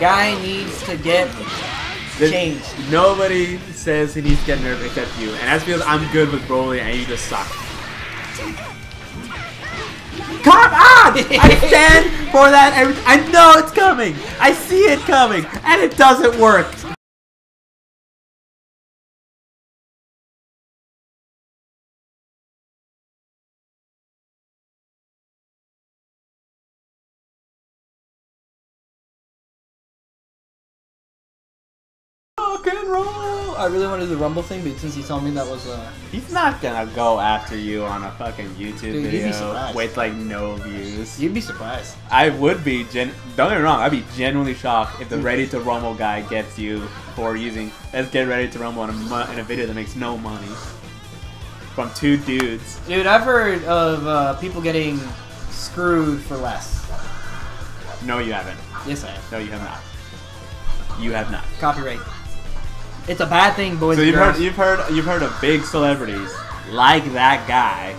Guy needs to get There's- changed. Nobody says he needs to get nerfed except you. And that's because I'm good with Broly and you just suck. Come on! I stand for that every I know it's coming! I see it coming! And it doesn't work! I really wanted to do the Rumble thing, but since he told me that was a. He's not gonna go after you on a fucking YouTube Dude, you'd be video surprised. with like no views. you'd be surprised. I would be gen. Don't get me wrong. I'd be genuinely shocked if the Ready to Rumble guy gets you for using "Let's get Ready to Rumble" in a mo- in a video that makes no money from two dudes. Dude, I've heard of uh, people getting screwed for less. No, you haven't. Yes, I have. No, you have not. You have not. Copyright. It's a bad thing, boys So you've heard you've heard you've heard of big celebrities like that guy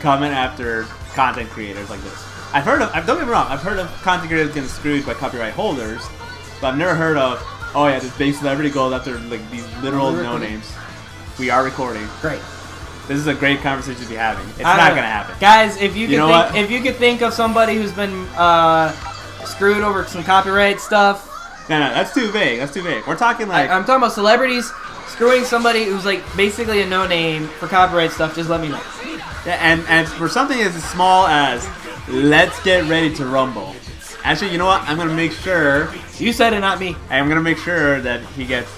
coming after content creators like this. I've heard of. Don't get me wrong. I've heard of content creators getting screwed by copyright holders, but I've never heard of. Oh yeah, this big celebrity goes after like these literal no names. We are recording. Great. This is a great conversation to be having. It's not know. gonna happen. Guys, if you You could know think, what? if you could think of somebody who's been uh, screwed over some copyright stuff, No, no, that's too vague. That's too vague. We're talking like I, I'm talking about celebrities screwing somebody who's like basically a no name for copyright stuff. Just let me know. Yeah, and and for something as small as let's get ready to rumble. Actually, you know what? I'm gonna make sure. You said it, not me. I'm gonna make sure that he gets.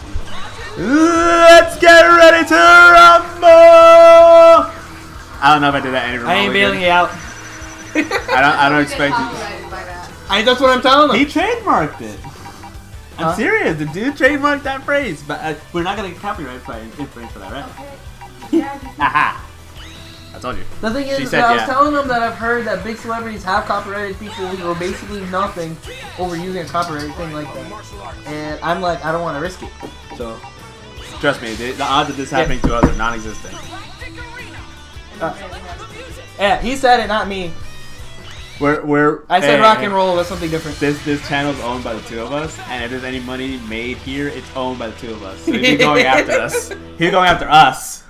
Let's get ready to rumble. I don't know if I did that any I ain't remotely bailing you out. I don't. I don't expect. it. Copyrighted by that. I, that's what I'm telling him. He trademarked it. I'm Huh? serious. The dude trademarked that phrase, but uh, we're not gonna get copyright infringe infringe for that, right? Yeah, Aha! I told you. The thing is, She is said I was yeah. telling them that I've heard that big celebrities have copyrighted people who are basically nothing over using a copyright thing like that. And I'm like, I don't want to risk it. So, Trust me, the, the odds of this happening to us are non-existent. uh, yeah, he said it, not me. We're we're. I said hey, rock and roll. That's something different. This this channel is owned by the two of us, and if there's any money made here, it's owned by the two of us. So he's going after us. He's going after us.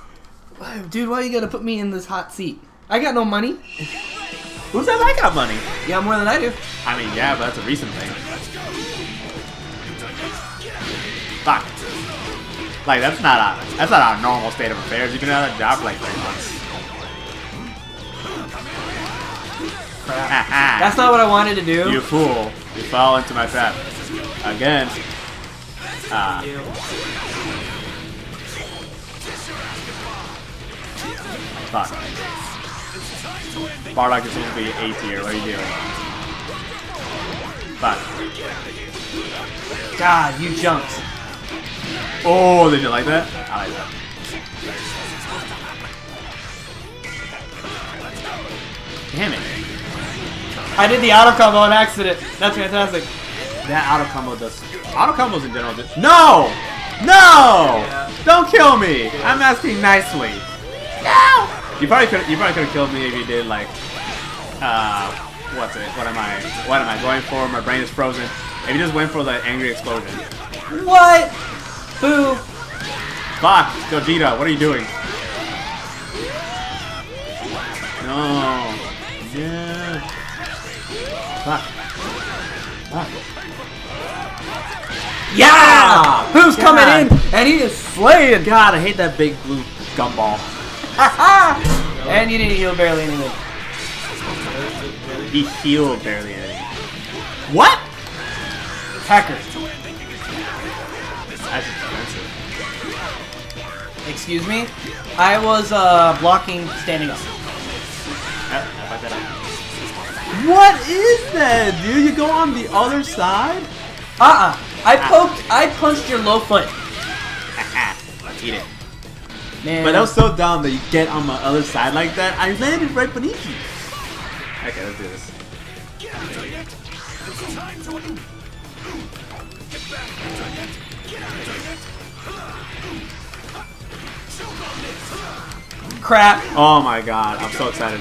Dude, why you gotta put me in this hot seat? I got no money. Who says I got money? Got more than I do. I mean, yeah, but that's a recent thing. Fuck. Like that's not a that's not our normal state of affairs. You've been out of job for like three months. That's not what I wanted to do. You fool! You fall into my trap again. Ah. Fuck. Bardock is supposed to be A tier. What are you doing? Fuck. God, you jumped. Oh, did you like that? I like that. Damn it. I did the auto combo on accident. That's fantastic. That auto combo does. Auto combos in general just. No! No! Don't kill me! I'm asking nicely. No! You probably could. You probably could have killed me if you did like. Uh, what's it? What am I? What am I going for? My brain is frozen. If you just went for the angry explosion. What? Boo. Fuck, Gogeta, what are you doing? No. Yeah. Fuck. Fuck. Yeah! Who's coming in? And he is slaying. God, I hate that big blue gumball. and you didn't heal barely anything. He healed barely anything. What? Hacker. That's expensive. Excuse me? I was uh, blocking standing up. Fuck that up. What is that, dude? You go on the other side? Uh-uh. I ah. poked, I punched your low foot. Eat it. Man. But that was so dumb that you get on my other side like that. I landed right beneath you. Okay, let's do this. crap. Oh my god, I'm so excited.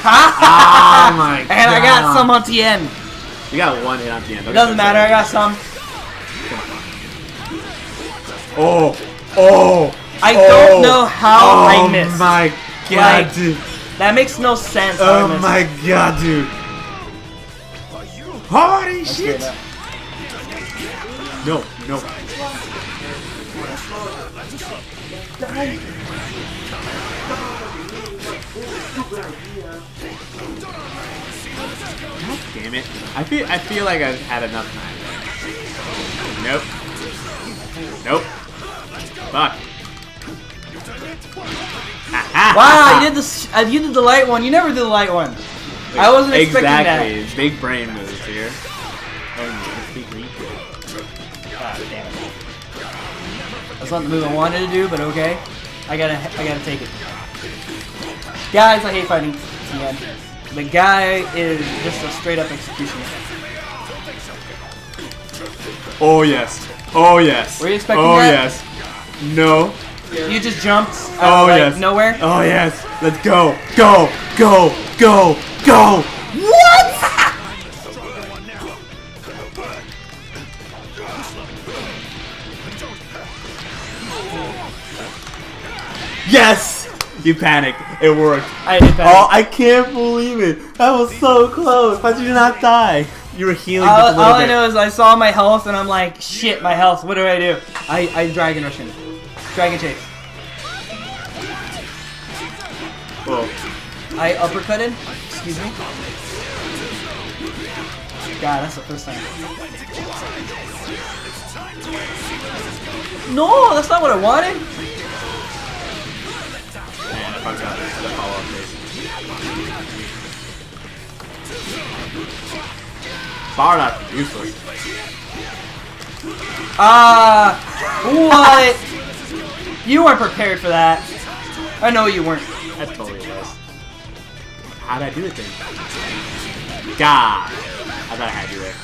oh my And I got some on Tien. You got one hit on the end. It doesn't matter. I got some. Oh, oh. I oh, don't know how oh I missed. Oh my god, Like, dude. That makes no sense. Oh my god, dude. Holy Let's shit. get it. No, no. God damn it. I feel I feel like I've had enough time. Nope. Nope. Fuck. Wow, you did the uh, you did the light one. You never did the light one. I wasn't expecting that. exactly. Big brain moves here. Oh, big. God damn it. That's not the move I wanted to do, but okay. I gotta I gotta take it. Guys, I hate fighting Tien. The guy is just a straight up executioner. Oh yes. Oh yes. Were you expecting Oh that? yes. No. You just jumped Oh of, like, yes. nowhere. Oh yes. Let's go. Go. Go. Go. Go. What? You panicked. It worked. I Oh. I can't believe it. That was so close. How did you not die? You were healing all, just a little all I know is I saw my health and I'm like, shit, my health. What do I do? I I dragon rush him. Dragon chase. Whoa. I uppercut him. Excuse me. God, that's the first time. No, that's not what I wanted. Man, I fucked up. The follow-up phase. Bardock, useless. Ah, what? You weren't prepared for that. I know you weren't. I totally was. How'd I do it then? God. I thought I had you there.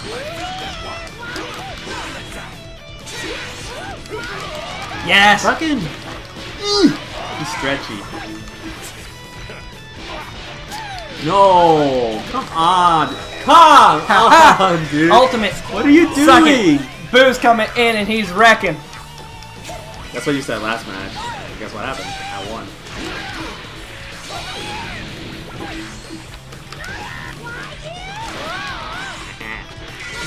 Yes. Fucking. He's stretchy. No! Come on! Come on, dude! Ultimate. What are you doing? it. Boo's coming in and he's wrecking. That's what you said last match. Guess what happened? I won.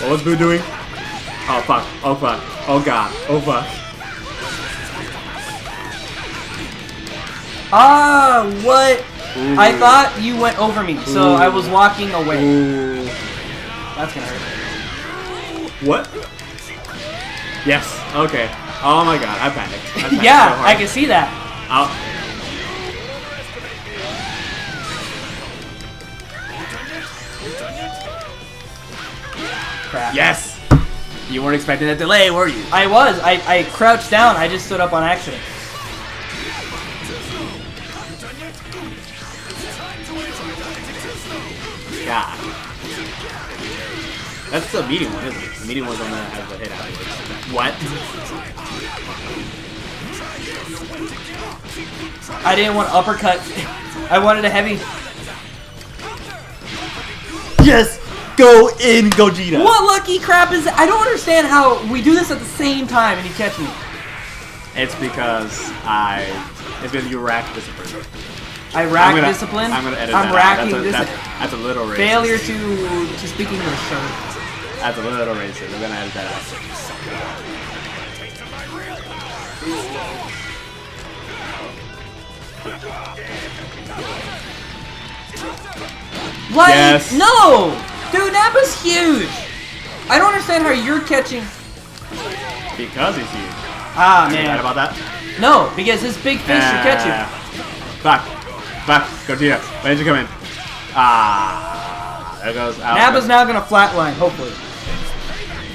What was Boo doing? Oh fuck. Oh fuck. Oh god. Oh fuck. Ah, what? I thought you went over me, so Ooh. I was walking away. Ooh. That's gonna hurt. What? Yes. Okay. Oh my god. I panicked. I panicked yeah, so. I can see that. I'll- Crap. Yes. You weren't expecting that delay, were you? I was. I, I crouched down. I just stood up on accident. God. That's the medium one, isn't it? The medium one's the one that has the hit afterwards. What? I didn't want to uppercut. I wanted a heavy. Yes! Go in, Gogeta! What lucky crap is that? I don't understand how we do this at the same time and you catch me. It's because I. It's because you rack discipline. I rack I'm gonna, discipline. I'm gonna edit I'm that racking. That's a, discipline. that's, that's a little racist. Failure to to speak English, sir. That's a little racist. We're gonna edit that out. Like, Yes. no! Dude, Nappa's huge! I don't understand how you're catching. Because he's huge. Ah, Are man. about that? No, because his big fish should catch you. Back. Back. go to Gogeta. Why did you come in? Ah. There goes out. Nappa's now gonna flatline, hopefully.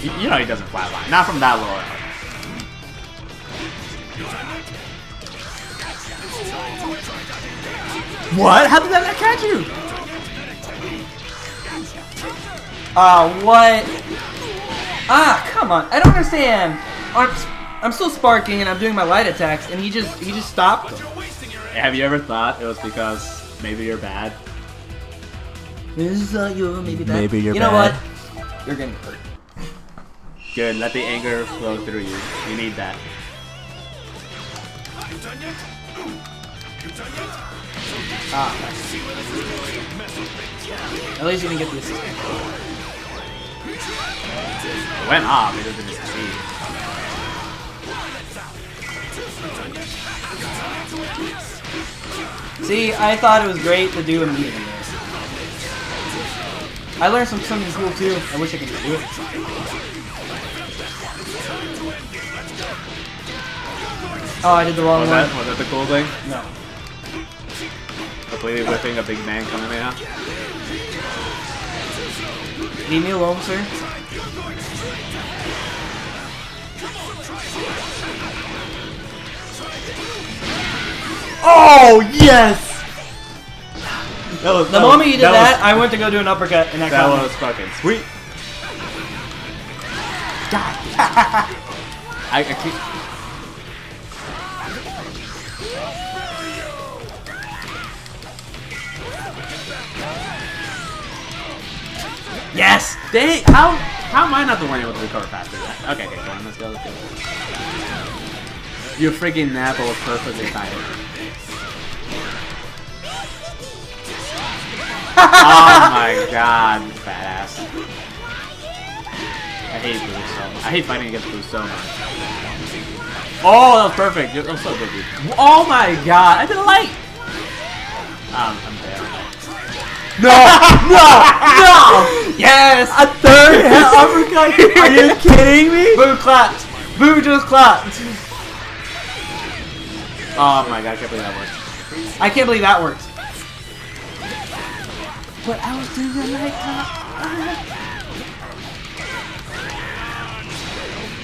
You, you know he doesn't flatline. Not from that low. What? How did that not catch you? Ah, what? Ah, come on. I don't understand. I'm, I'm still sparking and I'm doing my light attacks and he just he just stopped them. Have you ever thought it was because maybe you're bad? This is uh, you maybe bad. Maybe you're You know bad. what? you're getting hurt. Good. Let the anger flow through you. You need that. Ah. At least you didn't get the assist. It went off. It doesn't succeed. See, I thought it was great to do immediately. I learned some something cool too. I wish I could do it. Oh, I did the wrong Was one. that, was that the cool thing? No. Completely whipping a big man coming in out? Leave me alone, sir. Oh, yes! That was, The moment you did that, I went to go do an uppercut, and that, that caught me. was fucking sweet. God. I, I keep. Yes! Dang, how how am I not the one able to recover faster? Okay, okay, come on, let's go, let's go. Your freaking Nappa was perfectly timed. oh my god, badass. I hate Boo so I hate fighting against Boo so much. Oh, that was perfect. That was so good, dude. Oh my god, I did a light! Um, I'm dead. No! No! No! Yes! A third head uppercut? Are you kidding me? Boo clapped! Boo just clapped! Oh my god, I can't believe that worked. I can't believe that worked. But I was doing the night.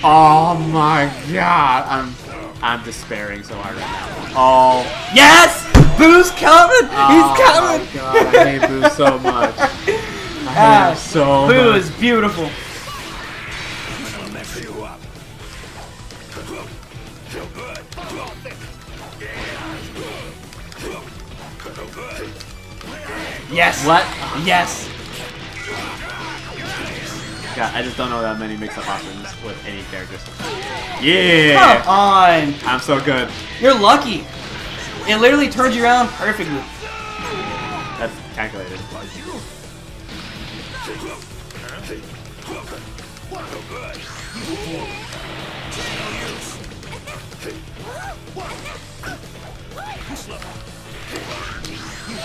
Oh my god, I'm I'm despairing so hard right now. Oh, Yes! Boo's coming! oh He's coming! Oh my god, I hate Boo so much. I hate Ah, him so Boo much. is beautiful. Yes! What? Yes! God, I just don't know that many mix-up options with any characters. Come Yeah! on! I'm so good. You're lucky! It literally turns you around perfectly. That's calculated.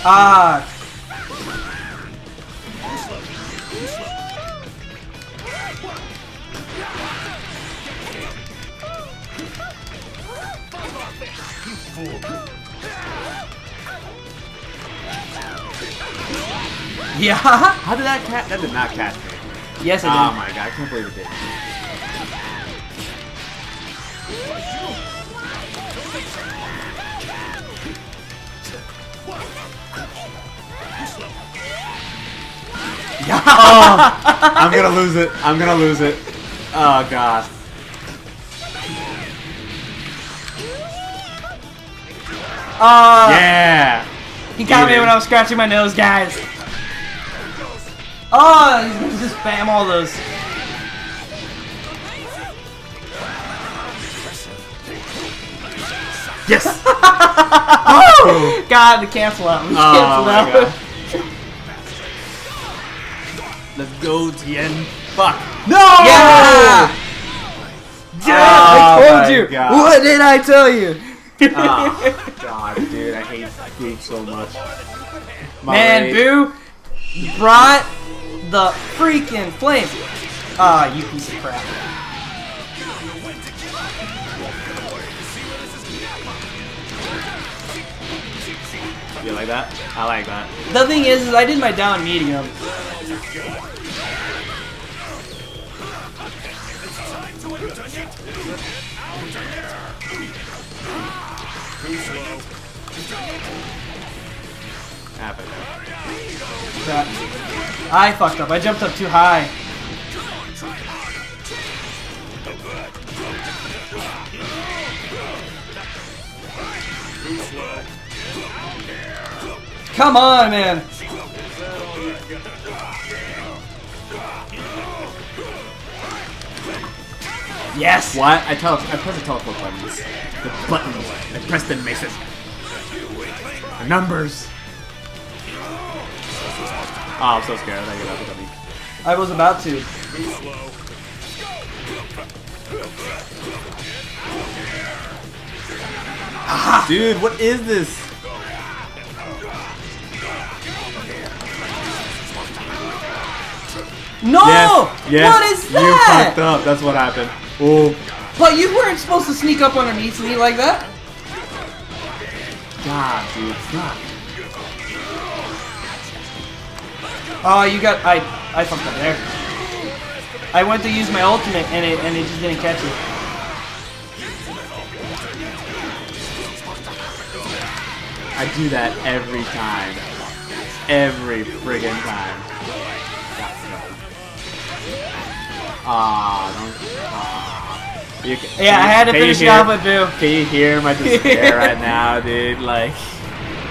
Ah! Yeah! How did that catch? That did not catch me. Yes, I Oh did. my god, I can't believe it did. Yeah! Oh, I'm gonna lose it. I'm gonna lose it. Oh god. Ah! Yeah. He got me when I was scratching my nose, guys. Oh, he's gonna just spam all those. Yes. Oh! God, the cancel out. We Oh cancel out. Let's go, Tien. Fuck. No. Yeah! Yeah! Oh I told you. God. What did I tell you? Oh god, dude, I hate Boo so much. My Man, Boo brought the freaking flame. Ah, you piece of crap. You like that? I like that. The thing is, is I did my down medium. Crap. I fucked up. I jumped up too high. Come on, man. Yes. What? I tele I press the teleport buttons. The buttons. I pressed and makes it. The numbers. Oh, I'm so scared. I get up me. I was about to. Dude, what is this? No! yes, yes. What is You fucked up. That's what happened. Oh, But you weren't supposed to sneak up underneath me like that. God, dude. God. Oh, you got I I fucked up there. I went to use my ultimate and it and it just didn't catch it. I do that every time. Every friggin' time. Ah, don't. Ah. You ca- Yeah, I had to can finish it hear- off with Boo. Can you hear my despair right now, dude? Like,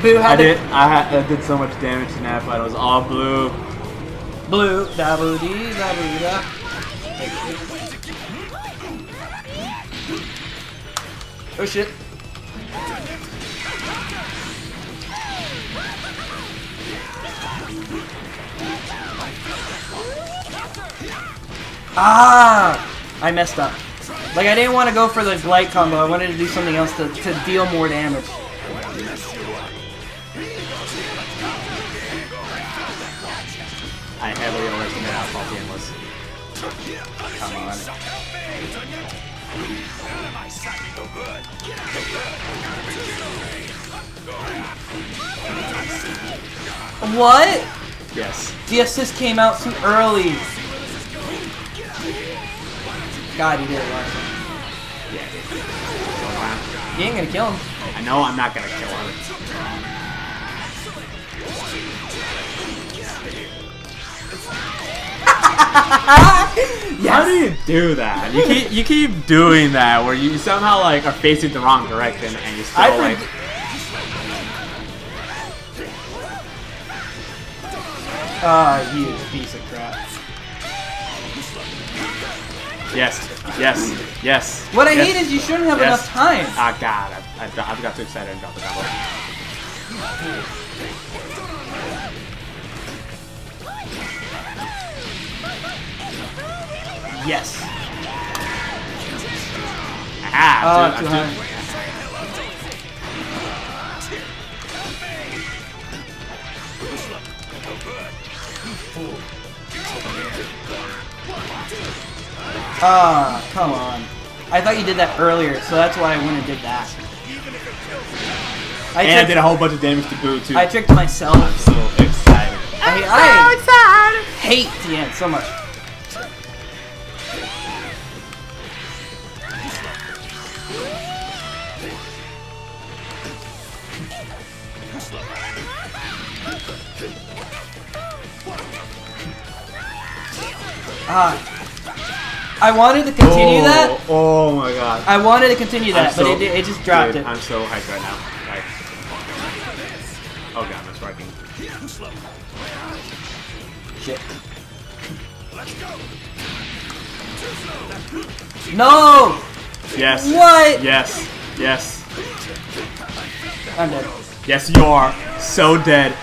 Boo I had did, I, had, I did so much damage in that fight. It was all blue. blue da boo dee da boo da. Oh shit. Ah! I messed up. Like, I didn't want to go for the light combo. I wanted to do something else to, to deal more damage. I heavily overestimated how faulty it was. Come on. What? Yes. The assist came out too early. God, he did it right. Yeah. You ain't gonna kill him. I know I'm not gonna kill him. How do you do that? You keep you keep doing that where you somehow like are facing the wrong direction and you still I like Ah, you piece of yes yes yes. What I yes. hate is you shouldn't have Yes. enough time. Ah god, I, I, I got too excited and dropped the combo. Yes. Ah, Oh, dude, Ah, come on. I thought you did that earlier, so that's why I went and did that. I and I did a whole bunch of damage to Boo too. I tricked myself. I'm so excited. I'm I hate Tien so much. Ah. I wanted to continue oh, that. Oh my god. I wanted to continue that, I'm but it, it just dropped dude, it. I'm so hyped right now. Like, oh god, I'm striking. Shit. No! Yes. What? Yes. Yes. I'm dead. Yes, you are so dead.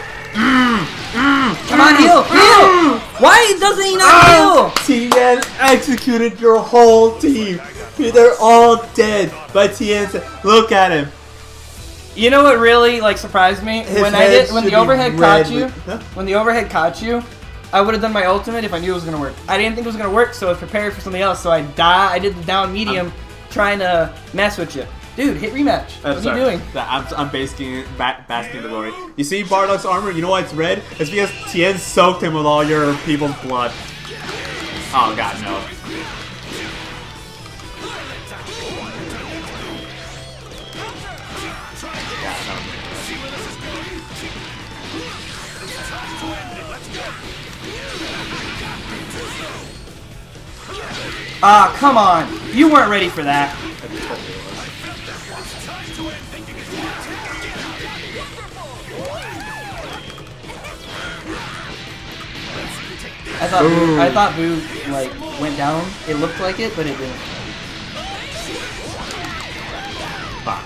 Come on, heal! Heal! Mm, mm. Why doesn't he Ah! not heal? Tien executed your whole team. They're all dead. But Tien said, look at him. You know what really like surprised me His when I head did when the overhead caught you. huh? When the overhead caught you, I would have done my ultimate if I knew it was gonna work. I didn't think it was gonna work, so I was prepared for something else. So I die. I did the down medium, trying to mess with you, dude. Hit rematch. I'm what are you doing? I'm, I'm basking, ba- basking in the glory. You see Bardock's armor? You know why it's red? It's because Tien soaked him with all your people's blood. Oh god, no. Ah, come on! You weren't ready for that. I thought Boo, I thought Boo like went down. It looked like it, but it didn't. Fuck.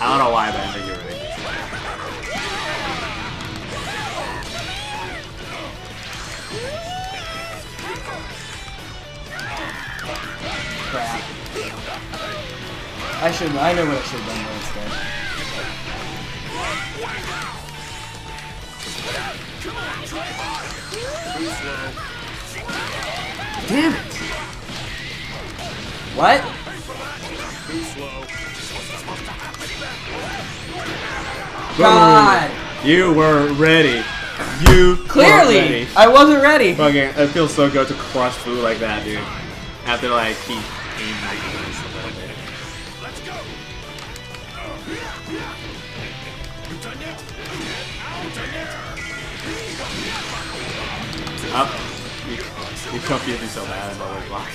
I don't know why, but I think you're ready. Crap. I should. I know what I should have done though instead. Damn it! What? God! You were ready. You Clearly, ready. I wasn't ready. Fucking, it feels so good to crush food like that, dude. After like he aimed at you just a little bit. Up. You, you confused me so bad in the weight block.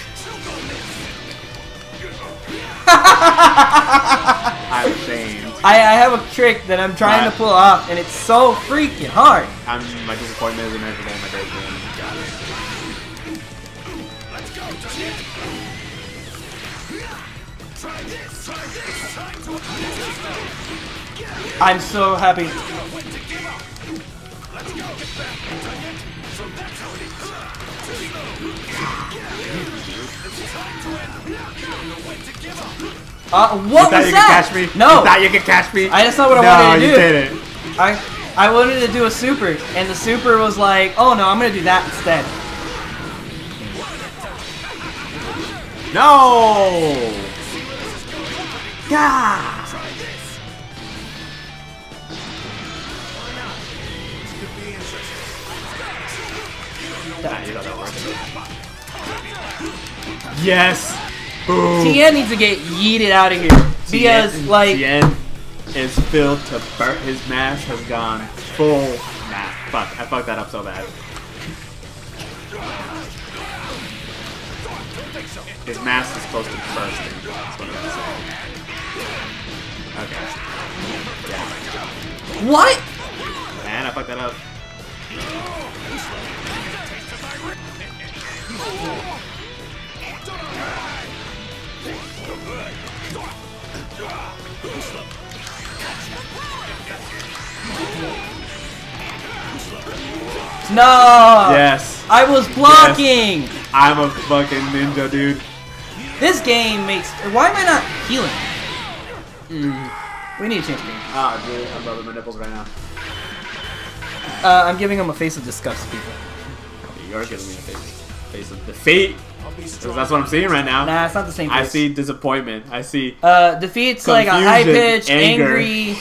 I'm ashamed. I, I have a trick that I'm trying to pull off, and it's so freaking hard. I'm my disappointment is immeasurable. My day's ruined. Got it. I'm so happy. Uh, what you was thought you could that? catch me? No, You thought you could catch me? I that's not what I no, wanted to do. No, you didn't. I I wanted to do a super, and the super was like, oh no, I'm gonna do that instead. No! God. Nah, you know where to. Yes! Boom! Tien needs to get yeeted out of here because Tien- like Tien is filled to burn. His mass has gone full. Nah, fuck. I fucked that up so bad. His mass is close to bursting. That's what I'm saying. Okay. what? Man, I fucked that up. No. Yes. I was blocking. I'm a fucking ninja, dude. This game makes. Why am I not healing? We need to change game. Ah, dude, I'm rubbing my nipples right now. Uh, I'm giving him a face of disgust, people. You're giving me a face, face of defeat. 'Cause that's what I'm seeing right now. Nah, it's not the same. I see disappointment. I see. Uh, defeat's like a high pitched, anger. angry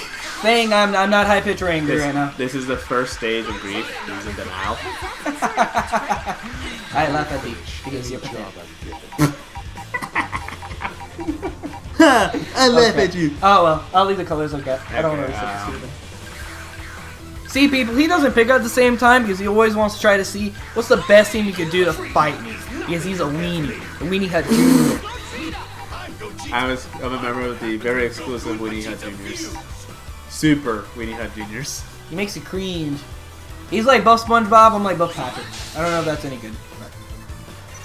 thing. I'm, I'm not high pitched or angry This, right now. this is the first stage of grief. He's in denial. I laugh at thee because you're pathetic. I laugh Okay. you. Oh well, I'll leave the colors like that. I don't Okay, know. um, stupid. See, people, he doesn't pick at the same time because he always wants to try to see what's the best thing he could do to fight me. Because he's a weenie, a weenie hut junior. I was I'm a member of the very exclusive Weenie Hut Juniors. Super Weenie Hut Juniors. He makes you cringe. He's like Buff SpongeBob. I'm like Buff Patrick. I don't know if that's any good.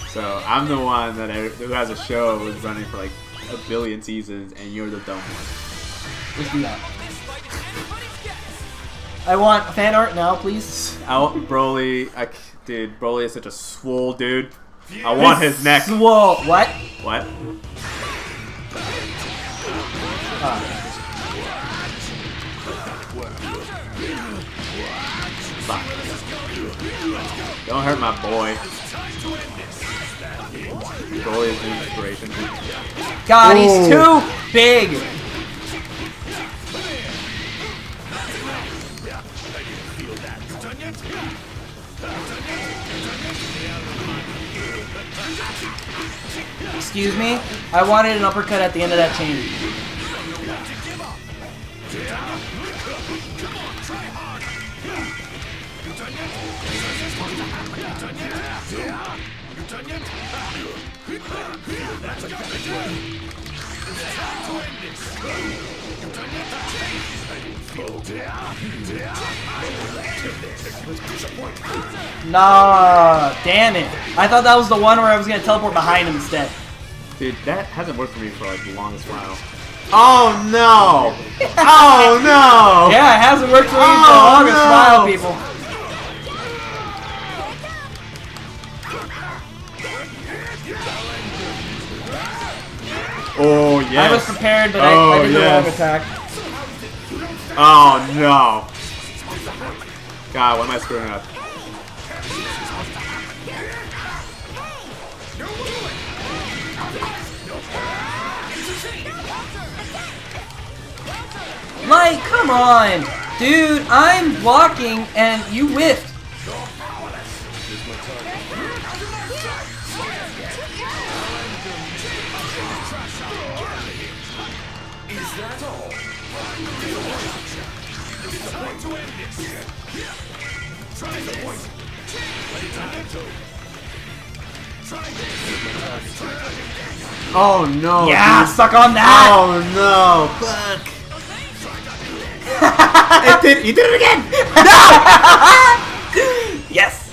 So I'm the one that I, who has a show was running for like a billion seasons, and you're the dumb one. Let's do that. I want fan art now, please. Out Broly, I, dude, Broly is such a swole dude. I want his neck. Swole. What? What? Fuck. Don't hurt my boy. Broly is the inspiration. God, he's too big. Excuse me? I wanted an uppercut at the end of that chain. Nah, damn it. I thought that was the one where I was gonna teleport behind him instead. Dude, that hasn't worked for me for like the longest while. Oh no! Oh no! Yeah, it hasn't worked for me Oh, so long to no. smile, people. Oh yes. I was prepared, but Oh, I, I oh, did the yes. wrong attack. Oh no! God, what am I screwing up? Like, come on! Dude, I'm blocking and you whiffed. Oh no! Yeah, dude. suck on that! Oh no! Fuck! it did. You did it again! Yes!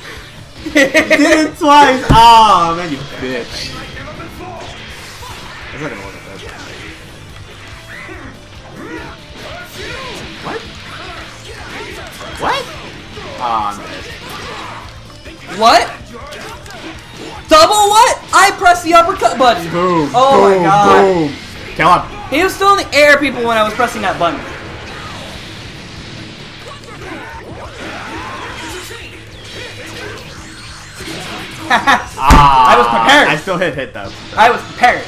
You did it twice! Oh man, you bitch! That's not gonna work What? Double what? I pressed the uppercut button. Boom! Oh my God. Boom! Kill him! He was still in the air, people, when I was pressing that button. Ah, I was prepared. I still hit hit though. I was prepared.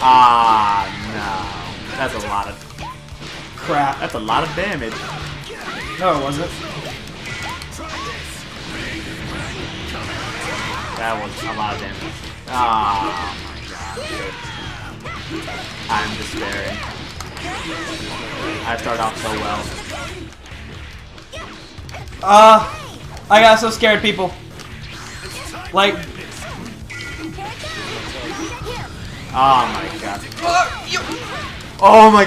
Ah, no. That's a lot of Crap. that's a lot of damage. No, it wasn't. That was a lot of damage. Ah, my god. I'm despairing. I started off so well. Uh, I got so scared, people. Like, Oh my god. uh, Oh my.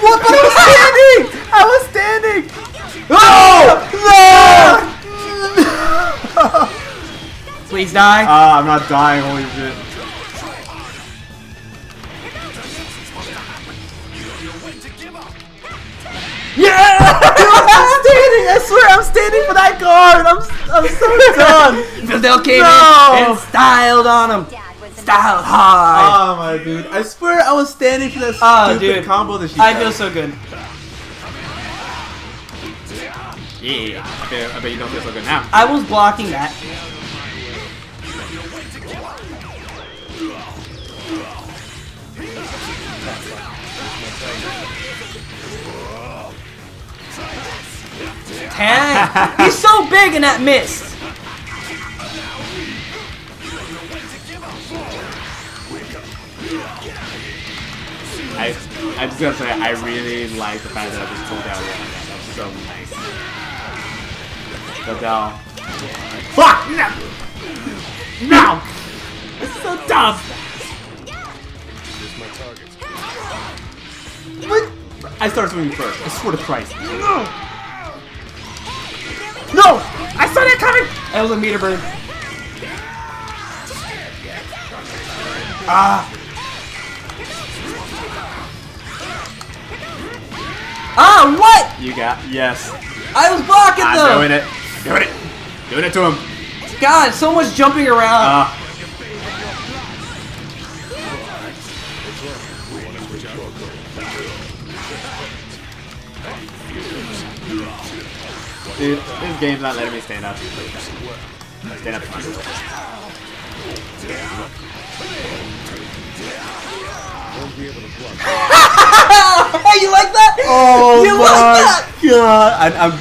What? But I was standing. I was standing. no, no. Please die. Ah, I'm not dying. Holy shit. yeah. I'm standing. I swear, I'm standing for that guard. I'm. I'm so done. Videl came No. in and styled on him. Dad was the Styled hard. Oh my dude. I swear, I was standing for that Ah, stupid dude. combo that she. I does. feel so good. Yeah. I bet, I bet you don't feel so good now. I was blocking that. Tang! He's so big in that mist! I, I just gotta say, I really like the fact that I just pulled out one. That's so nice. But now, fuck no, no, it's so dumb. What? I started swinging first. I swear to Christ. No. No! I saw that coming. That was a meter bird. Ah! Ah, what? You got yes. I was blocking I'm though! doing it. Doing it. Doing it to him. God, so much jumping around. Uh, Dude, this game's not letting me stand up. Stand up. come on. you like that? Oh You my like that? god! I, I'm.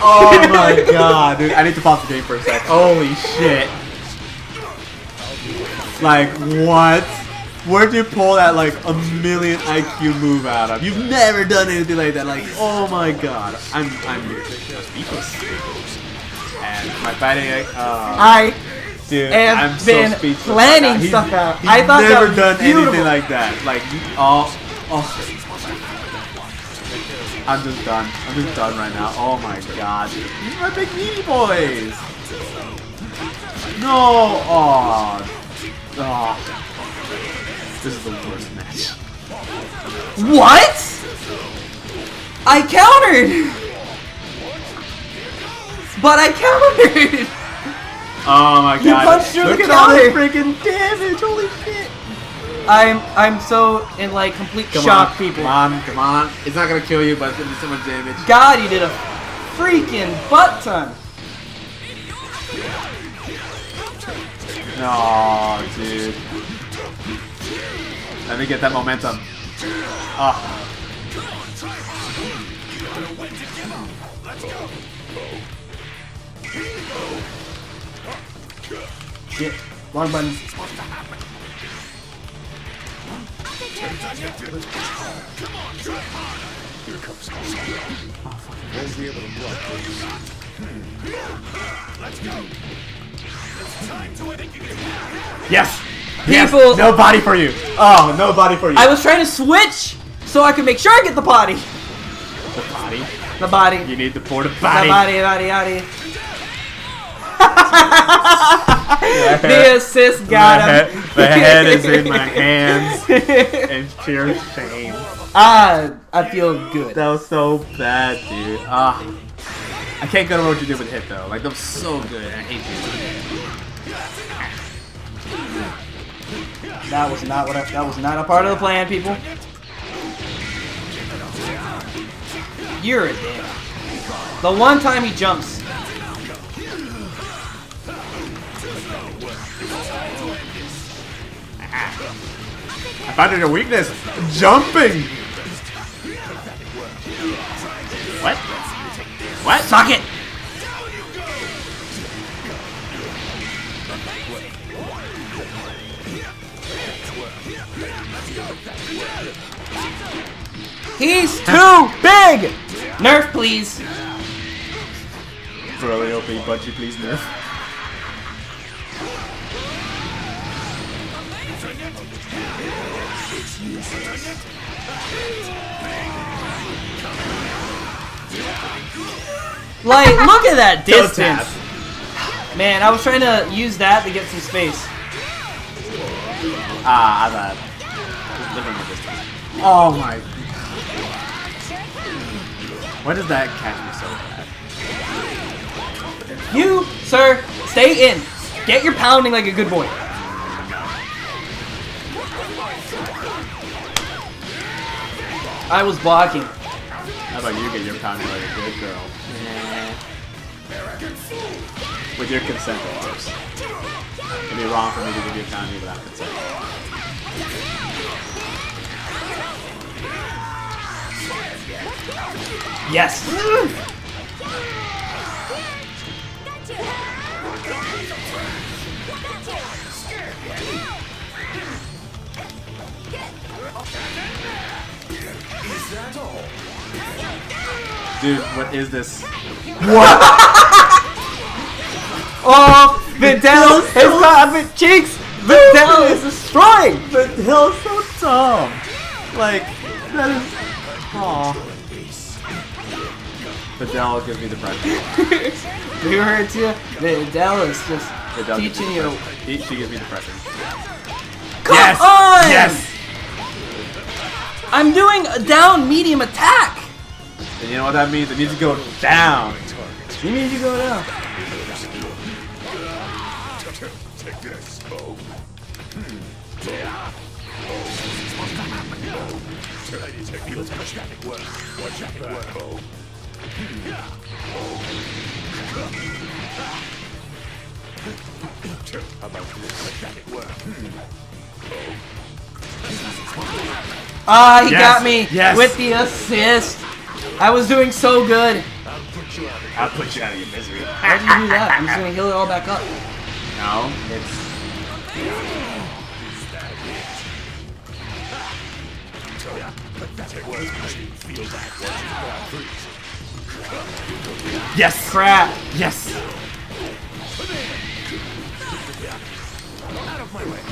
Oh my god, dude! I need to pause the game for a sec. Holy shit! Like what? Where'd you pull that like a million IQ move out of? You've never done anything like that. Like, oh my god, I'm I'm speechless. And my fighting, uh, I dude, have I'm been so speechless. planning stuff out. He's I thought that never was done beautiful. anything like that. Like, oh, Oh. I'm just done. I'm just done right now. Oh my god. These are my big meaty boys. No. Oh. Oh. This is the worst match. What? I countered! But I countered! Oh my god. You punched through Look the at all the counter. freaking damage. Holy shit. I'm I'm so in like complete Come shock, on, people. Come on, come on. It's not gonna kill you, but it's gonna do so much damage. God, you did a freaking butt ton. No, dude. Let me get that momentum. Ah. Shit. Wrong button. Here comes. Won't be able to block this. Let's go. Yes! People- Yes! No body for you! Oh, no body for you! I was trying to switch so I could make sure I get the body. the body. The body. You need the porta The body. The body, body, body. The The assist got the him. head- the head is in my hands. In pure shame. ah, I feel good. That was so bad, dude. Ah. I can't get over what you did with hit though. Like that was so good. I hate you. That was not what I, that was not a part of the plan, people. You're a dick. The one time he jumps. I found it a weakness. Jumping. What? What? Suck it! He's too big! Nerf, please. Really OP, Bungie, please nerf. Like, look at that distance. Man, I was trying to use that to get some space. Ah, I thought. Living with this time. Oh my. Why does that catch me so bad? You, sir, stay in. Get your pounding like a good boy. I was blocking. How about you get your pounding like a good girl? With your consent, of course. It'd be wrong for me to give you a pounding without consent. Yes. Dude, what is this? What? Oh, Videl has got bit cheeks. Videl is destroying. Hell's so dumb. Like, that is. Aw. Videl gives me depression. You heard too. Videl is just teaching you. He, she gives me depression. Come yes! on! Yes! I'm doing a down medium attack. And you know what that means? It needs to go down. You need to go down. Ah, he Yes, got me yes. with the assist. I was doing so good. I'll put you out of your misery. How do you do that? I'm just gonna heal it all back up. No, it's. Yes! Crap. Yes!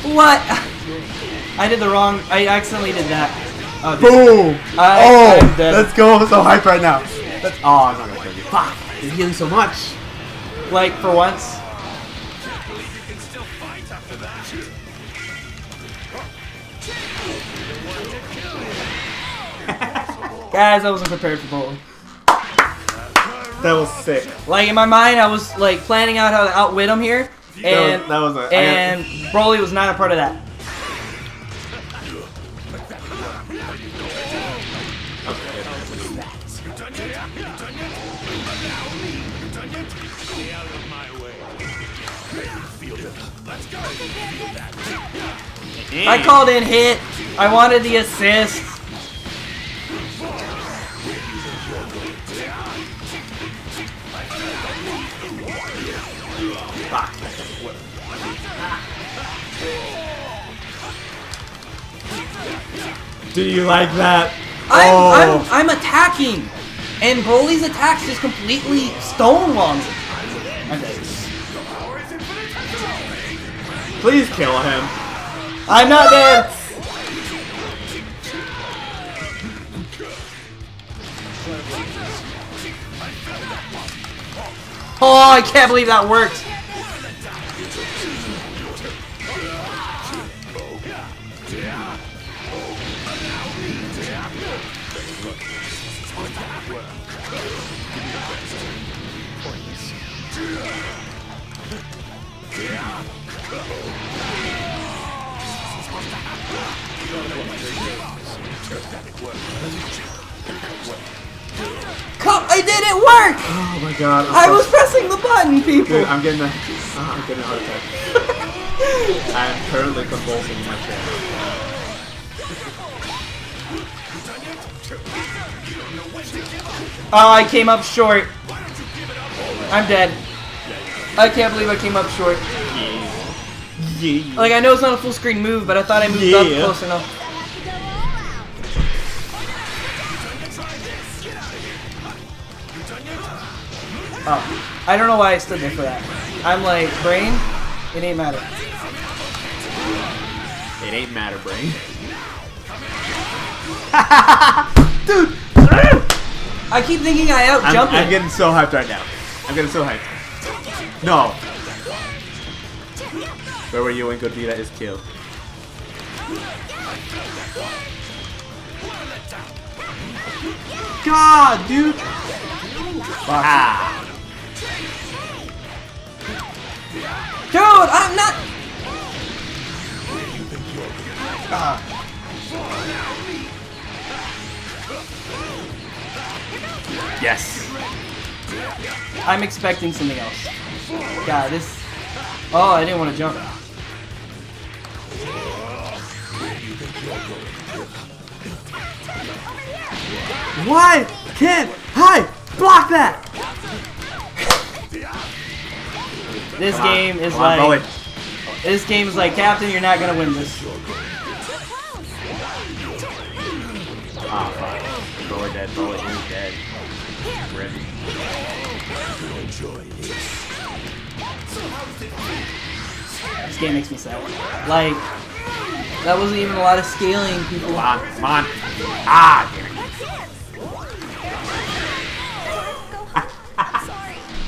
What? I did the wrong. I accidentally did that. Oh. Boom! I- oh, let's go! I'm so hyped right now. Let's, oh, I'm not gonna kill you. Fuck! You're healing so much. Like for once. Guys, I wasn't prepared for Broly. That was sick. Like in my mind, I was like planning out how to outwit him here, and that was, that was a, and Broly was not a part of that. I called in hit. I wanted the assist. Do you like that? I'm, oh. I'm, I'm attacking, and Broly's attacks just completely stonewall me. Please kill him. I'm not dead. Oh, I can't believe that worked. Did it work! Oh my god. I'm I was pressing the button, people. Dude, I'm getting a, oh, I'm getting a heart attack. I am currently convulsing in my chair. Oh, I came up short. I'm dead. I can't believe I came up short. Yeah. Like, I know it's not a full screen move, but I thought I moved up close enough. Oh, I don't know why I stood there for that. I'm like, brain, it ain't matter. It ain't matter, brain. Dude! I keep thinking I out I'm, jump I'm getting so hyped right now. I'm getting so hyped. No. Where were you when Gogeta is killed? God, dude. Ah. Dude, I'm not. Yes. I'm expecting something else. God, this. Oh, I didn't want to jump. Why can't I block that? This Come on, game is come like. This game is like, Captain, you're not gonna win this. Ah, fuck. Bowie dead. Is dead. Rip. This game makes me sad. Like, that wasn't even a lot of scaling, people. Come on, come on. Ah,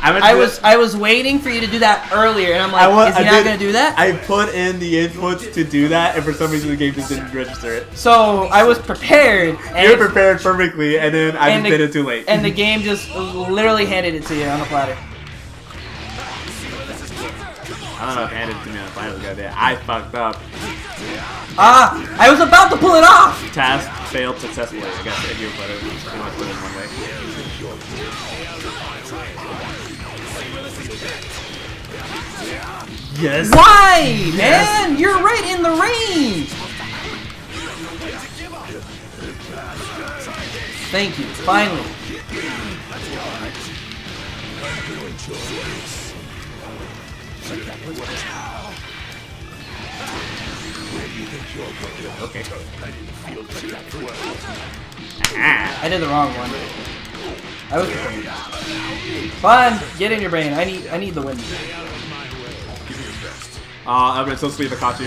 I, meant I to- was I was waiting for you to do that earlier, and I'm like, I is he I not did- gonna do that? I put in the inputs to do that, and for some reason the game just didn't register it. so I was prepared, You're prepared perfectly, and then I and just the- did it too late. and the game just literally handed it to you on a platter. I don't know if handed it to me on the final go there. I fucked up. Ah, I was about to pull it off. Task failed successfully. I guess if you put it, pretty much put it in one way. Yes. Why, man? You're right in the range. Thank you. Finally. Okay. Ah. I did the wrong one. I was. Fine, get in your brain. I need I need the win. Uh, I'm supposed to be Pikachu.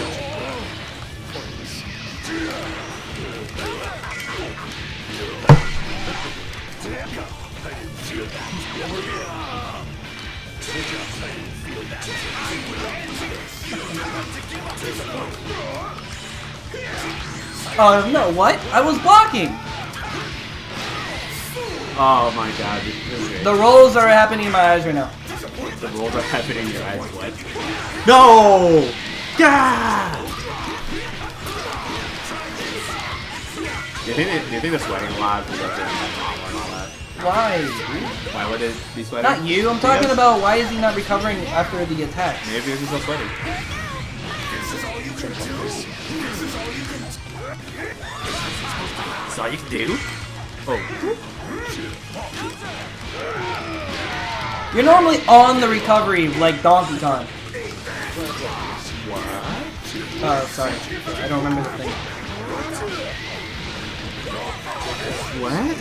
Oh no, what? I was blocking! Oh my god. The rolls are happening in my eyes right now. The rolls are happening in your eyes. What? No! God! Do you think they, do you think they're sweating a lot because they're like lava and all that? Why? Why would they be sweating? Not you, I'm talking Because- about why is he not recovering after the attack? Maybe because he's so sweaty. That's all you can do? Oh. You're normally on the recovery like Donkey Kong. What? Oh, sorry. I don't remember the thing. What?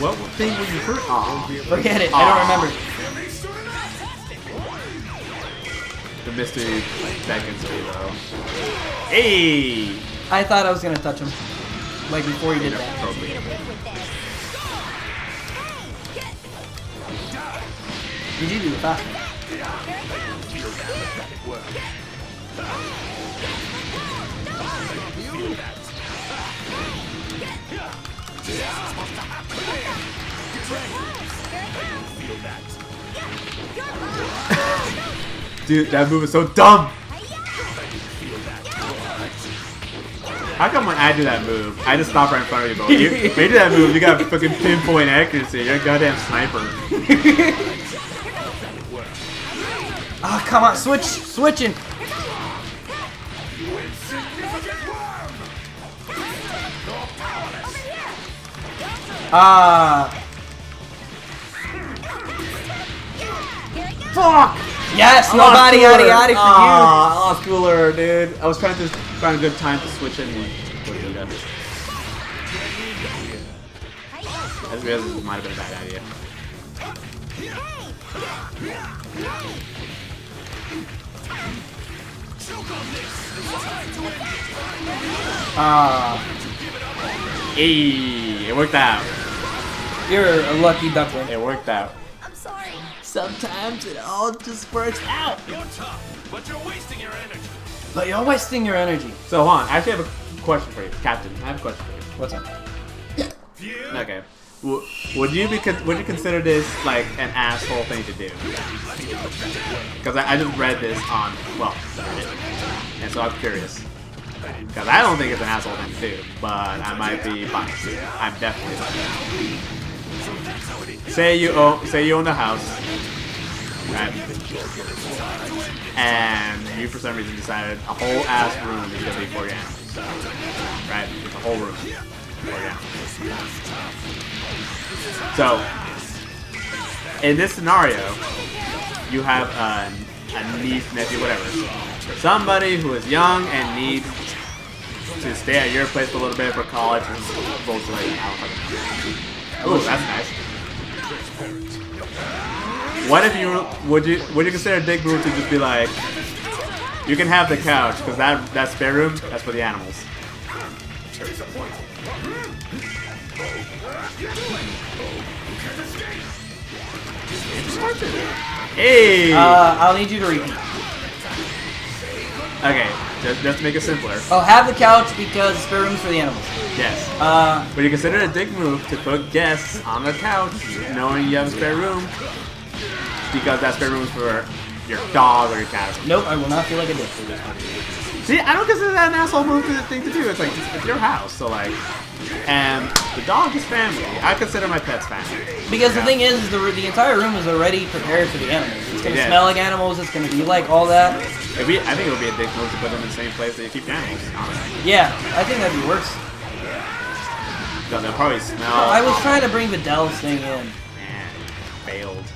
What thing were you hurt? Oh, Forget it, I don't remember. Ah. the mystery beckons me though. Hey! I thought I was gonna touch him. Like before he did that. Probably. Did you do it fast? Dude, that move is so dumb! How come when I do that move, I just stop right in front of you, but when you, when you do that move, you got fucking pinpoint accuracy. You're a goddamn sniper. Ah, come on, switch, switching. Ah. Fuck! Yes, no body, yada yada for Aw, I lost cooler, dude. I was trying to find a good time to switch in. I realized this might have been a bad idea. You. Ah, Hey, it worked out. you're a lucky duckling. It worked out. I'm sorry. Sometimes it all just works out. You're tough, but you're wasting your energy. But you're wasting your energy. So, hold on. I actually have a question for you, Captain. I have a question for you. What's up? Okay. Would you be would you consider this like an asshole thing to do? Because I, I just read this on well, and so I'm curious. Because I don't think it's an asshole thing to do, but I might be biased. I'm definitely biased. Say you own say you own a house, right? And you for some reason decided a whole ass room is gonna be for your animals, right? It's a whole room. So, in this scenario, you have a, a niece, nephew, whatever. Somebody who is young and needs to stay at your place for a little bit for college and bullshit like that. Ooh, that's nice. What if you would you would you consider a dick move to just be like, you can have the couch because that that spare room that's for the animals. Hey. Uh, I'll need you to repeat. okay, just, just to make it simpler. Oh, have the couch because spare room's for the animals. Yes. Uh, Would you consider it a dick move to put guests on the couch, knowing you have a spare room, because that spare room is for your dog or your cat? nope, I will not feel like a dick for this one. See, I don't consider that an asshole move to, thing to do. It's like it's, it's your house, so like, and the dog is family. I consider my pets family. Because the thing is, the, the entire room is already prepared for the animals. It's gonna Yeah. smell like animals. It's gonna be like all that. Be, I think it would be a dick move to put them in the same place that you keep animals. Honestly, Yeah, I think that'd be worse. because they'll probably smell. I was trying to bring Videl's thing in. Man, failed.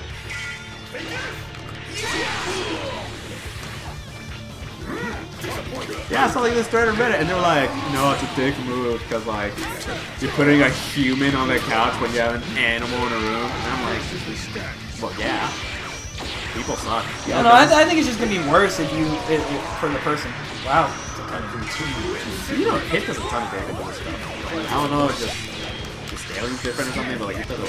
Yeah, I saw like this thread on Reddit, and they were like, "No, it's a dick move because like you're putting a human on the couch when you have an animal in a room." And I'm like, "Well, yeah, people suck." No, no, I, I think it's just gonna be worse if you it, it, for the person. Wow. you know, it does a ton of damage to this stuff. I don't know, it's just the scaling's different or something, but like it does a lot.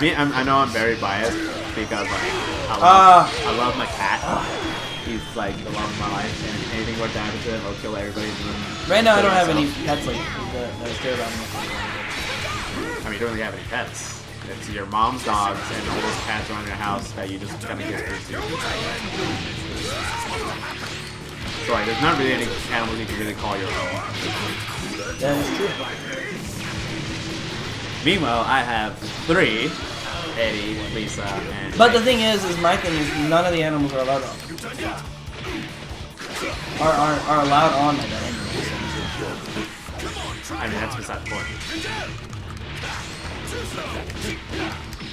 Me, I'm, I know I'm very biased because like I love, Ah. I love my cat. He's like the love of my life, and anything to happen to him, I'll kill everybody. in the room. Right now, I don't have any pets like that that I care about. I mean, you don't really have any pets. It's your mom's dogs and all those cats around your house that you just kind of get through to. So like, there's not really any animals you can really call your own. That is true. Meanwhile, I have three. Eddie, Lisa, and... But the thing is, is my thing is none of the animals are allowed on. Are, are, are allowed on my bed anyways. I mean, that's beside the point.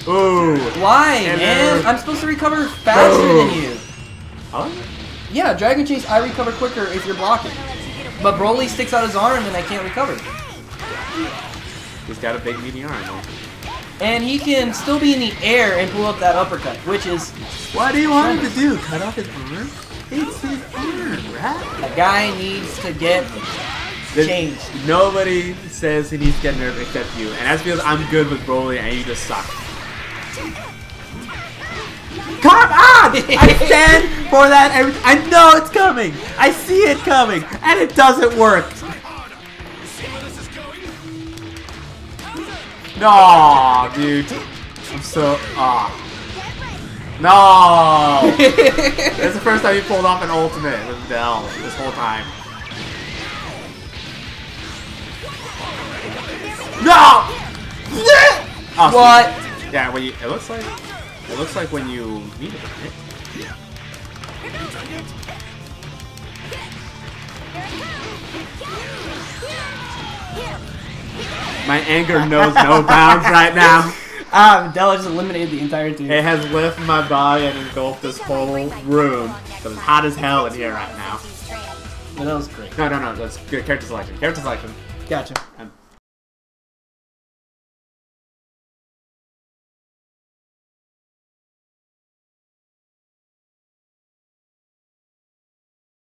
Ooh! Why, And man? they're- I'm supposed to recover faster Boom. than you. Oh? Yeah, Dragon Chase, I recover quicker if you're blocking. But Broly sticks out his arm and I can't recover. He's got a big meaty arm. And he can still be in the air and pull up that uppercut, which is What do you want him to do? Cut off his arm? It's his arm, right? a guy needs to get There's- changed. Nobody says he needs to get nerfed except you. And that's because I'm good with Broly and you just suck. Come on! I stand for that every I know it's coming! I see it coming! And it doesn't work! No, dude. I'm so ah. No! That's the first time you pulled off an ultimate with Dell this whole time. No! Oh, so- What? yeah, when you it looks like it looks like when you need it, right? My anger knows no bounds right now. Ah, Della just eliminated the entire team. It has left my body and engulfed this whole room. It's hot as hell in here right now. But that was great. No, no, no. That's good character selection. Character selection. Gotcha.